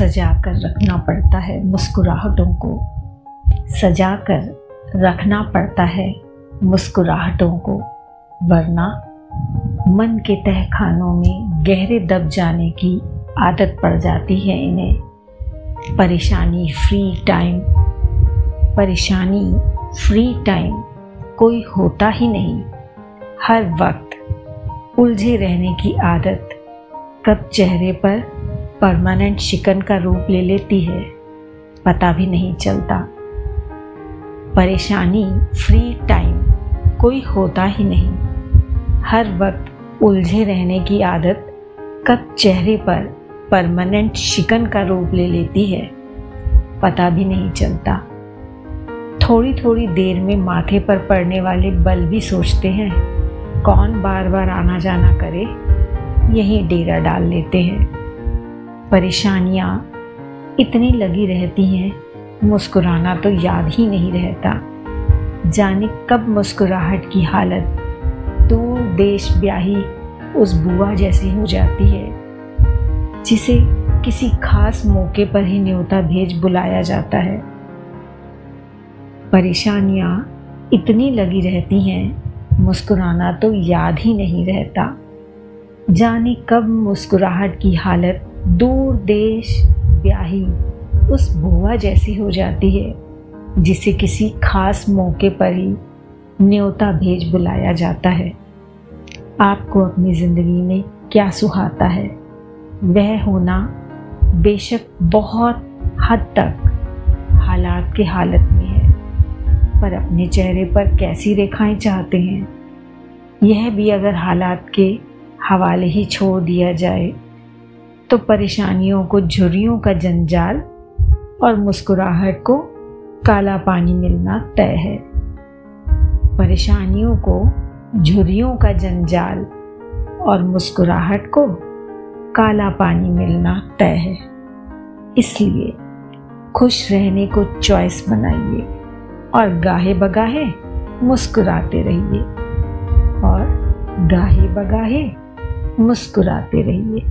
सजा कर रखना पड़ता है, मुस्कुराहटों को। सजा कर रखना पड़ता है, मुस्कुराहटों को। वरना मन के तह खानों में गहरे दब जाने की आदत पड़ जाती है इन्हें। परेशानी फ्री टाइम परेशानी फ्री टाइम कोई होता ही नहीं। हर वक्त उलझे रहने की आदत, कब चेहरे पर परमानेंट शिकन का रूप ले लेती है। पता भी नहीं चलता। परेशानी फ्री टाइम कोई होता ही नहीं। हर वक्त उलझे रहने की आदत कब चेहरे पर परमानेंट शिकन का रूप ले लेती है, पता भी नहीं चलता। थोड़ी थोड़ी देर में माथे पर पड़ने वाले बल भी सोचते हैं, कौन बार बार आना जाना करे, यहीं डेरा डाल लेते हैं। परेशानियाँ इतनी लगी रहती हैं, मुस्कुराना तो याद ही नहीं रहता। जाने कब मुस्कुराहट की हालत दूर देश ब्याही उस बुआ जैसी हो जाती है, जिसे किसी खास मौके पर ही न्योता भेज बुलाया जाता है। परेशानियाँ इतनी लगी रहती हैं, मुस्कुराना तो याद ही नहीं रहता। जाने कब मुस्कुराहट की हालत दूर देश ब्याही उस बुआ जैसी हो जाती है, जिसे किसी खास मौके पर ही न्योता भेज बुलाया जाता है। आपको अपनी ज़िंदगी में क्या सुहाता है? वह होना बेशक बहुत हद तक हालात के हालत में है, पर अपने चेहरे पर कैसी रेखाएँ चाहते हैं? यह भी अगर हालात के हवाले ही छोड़ दिया जाए तो परेशानियों को झुरियों का जंजाल और मुस्कुराहट को काला पानी मिलना तय है। परेशानियों को झुरियों का जंजाल और मुस्कुराहट को काला पानी मिलना तय है। इसलिए खुश रहने को चॉइस बनाइए और गाहे बगाहे मुस्कुराते रहिए और गाहे बगाहे मुस्कुराते रहिए।